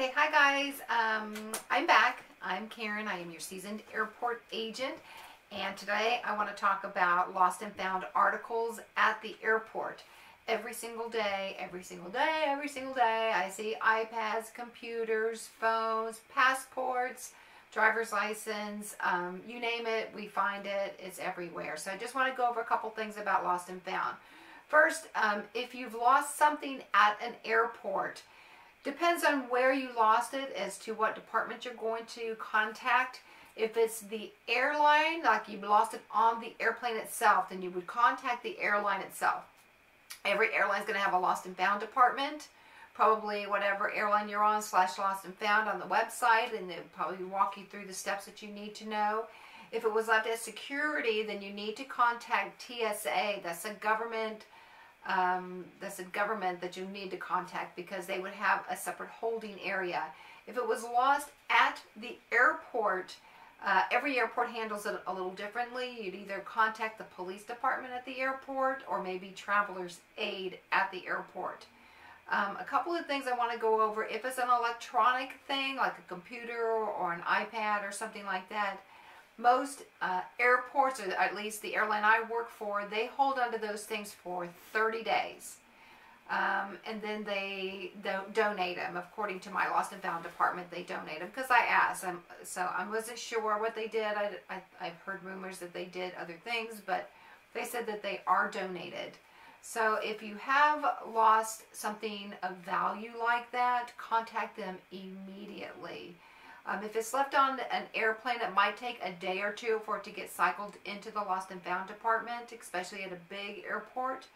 Okay, hi guys. Um, I'm back. I'm Karen. I am your seasoned airport agent. And today I want to talk about lost and found articles at the airport. Every single day, every single day, every single day, I see iPads, computers, phones, passports, driver's license, um, you name it, we find it. It's everywhere. So I just want to go over a couple things about lost and found. First, um, if you've lost something at an airport, Depends on where you lost it as to what department you're going to contact. If it's the airline, like you lost it on the airplane itself, then you would contact the airline itself. Every airline is going to have a lost and found department. Probably whatever airline you're on slash lost and found on the website and they'll probably walk you through the steps that you need to know. If it was left as security, then you need to contact TSA. That's a government um, that's a government that you need to contact because they would have a separate holding area. If it was lost at the airport, uh, every airport handles it a little differently. You'd either contact the police department at the airport or maybe traveler's aid at the airport. Um, a couple of things I want to go over. If it's an electronic thing like a computer or an iPad or something like that, most uh, airports, or at least the airline I work for, they hold onto those things for 30 days. Um, and then they don't donate them. According to my lost and found department, they donate them because I asked. I'm, so I wasn't sure what they did. I, I, I've heard rumors that they did other things, but they said that they are donated. So if you have lost something of value like that, contact them immediately. Um, if it's left on an airplane, it might take a day or two for it to get cycled into the lost and found department, especially at a big airport.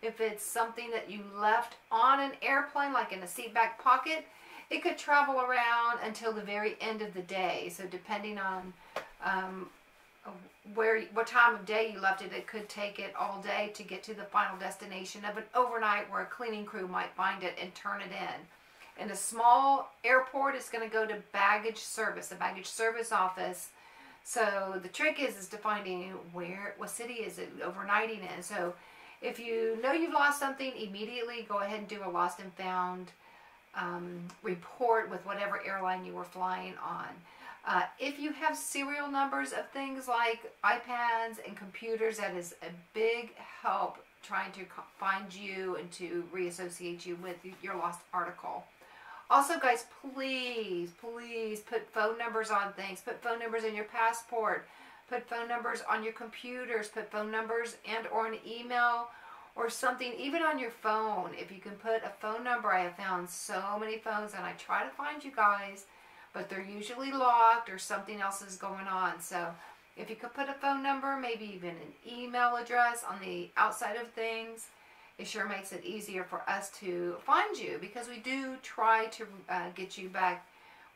If it's something that you left on an airplane, like in a seat back pocket, it could travel around until the very end of the day. So depending on um, where what time of day you left it, it could take it all day to get to the final destination of an overnight where a cleaning crew might find it and turn it in. In a small airport, it's going to go to baggage service, a baggage service office. So the trick is is to finding where, what city is it overnighting in. So if you know you've lost something, immediately go ahead and do a lost and found um, report with whatever airline you were flying on. Uh, if you have serial numbers of things like iPads and computers, that is a big help trying to find you and to reassociate you with your lost article. Also, guys, please, please put phone numbers on things. Put phone numbers in your passport. Put phone numbers on your computers. Put phone numbers and or an email or something, even on your phone. If you can put a phone number, I have found so many phones and I try to find you guys, but they're usually locked or something else is going on. So if you could put a phone number, maybe even an email address on the outside of things, it sure makes it easier for us to find you because we do try to uh, get you back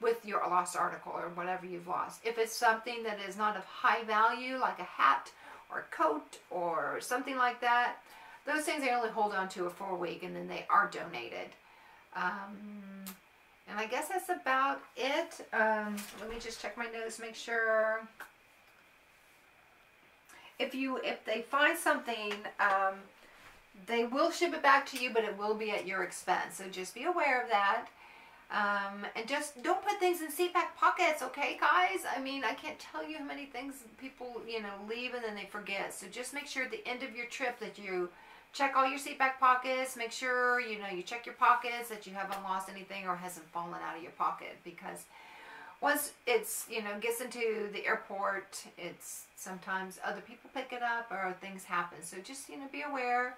with your lost article or whatever you've lost. If it's something that is not of high value, like a hat or a coat or something like that, those things they only hold on to for a week and then they are donated. Um, and I guess that's about it. Um, let me just check my notes, make sure. If you, if they find something, um, they will ship it back to you, but it will be at your expense. So just be aware of that. Um, and just don't put things in seat back pockets, okay, guys? I mean, I can't tell you how many things people, you know, leave and then they forget. So just make sure at the end of your trip that you check all your seat back pockets. Make sure, you know, you check your pockets that you haven't lost anything or hasn't fallen out of your pocket because once it's, you know, gets into the airport, it's sometimes other people pick it up or things happen. So just, you know, be aware.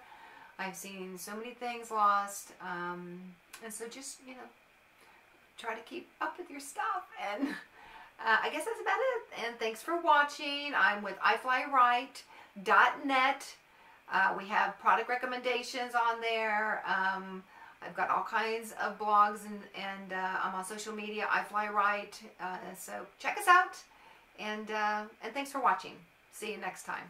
I've seen so many things lost. Um, and so just, you know, try to keep up with your stuff. And uh, I guess that's about it. And thanks for watching. I'm with iFlyRight.net. Uh, we have product recommendations on there. Um, I've got all kinds of blogs and, and uh, I'm on social media, iFlyRight. Uh, so check us out. And, uh, and thanks for watching. See you next time.